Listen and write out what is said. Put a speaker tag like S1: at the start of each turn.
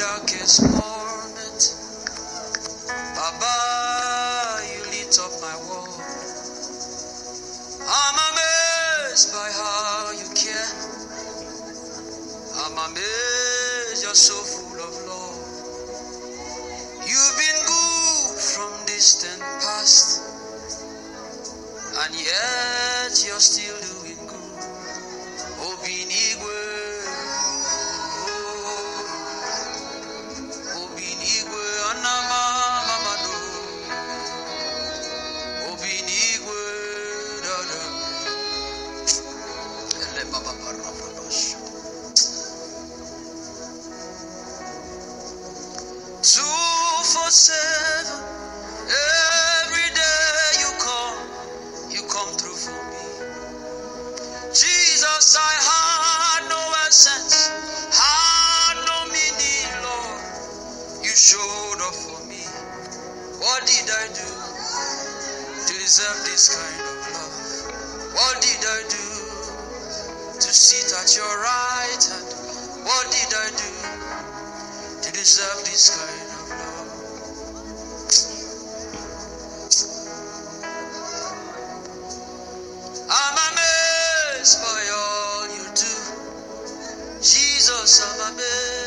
S1: darkest moment. Baba, you lit up my world. I'm amazed by how you care. I'm amazed you're so full of love. You've been good from distant past, and yet you're still. Deserve this kind of love? to sit at your right hand. What did I do to deserve this kind of love? I'm amazed by all you do. Jesus, I'm amazed.